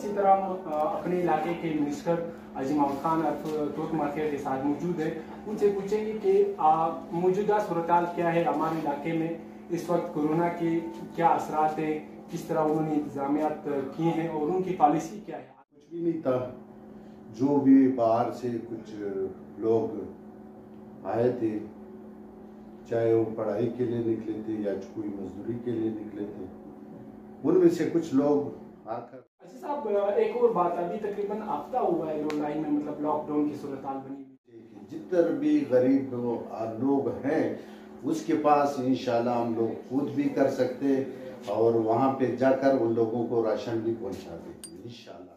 इसी तरह हम अपने इलाके के मिनिस्टर अजीम खान तुर्क मार्केट के साथ मौजूद है। उनसे पूछेंगे कि मौजूदा सूरत क्या है हमारे इलाके में? इस वक्त कोरोना के क्या असरात हैं? किस तरह उन्होंने इंतजामियात किए हैं और उनकी पॉलिसी क्या है? कुछ भी नहीं था। जो भी बाहर से कुछ लोग आए थे, चाहे वो पढ़ाई के लिए निकले थे या कोई मजदूरी के लिए निकले थे, उनमें से कुछ लोग आकर अ, एक और बात अभी तकरीबन हफ़्ता हुआ है लोलाई में मतलब लॉकडाउन की सूरत बनी जितने भी गरीब लोग हैं उसके पास इंशाल्लाह हम लोग खुद भी कर सकते और वहाँ पे जाकर उन लोगों को राशन भी पहुँचा देंगे इंशाल्लाह।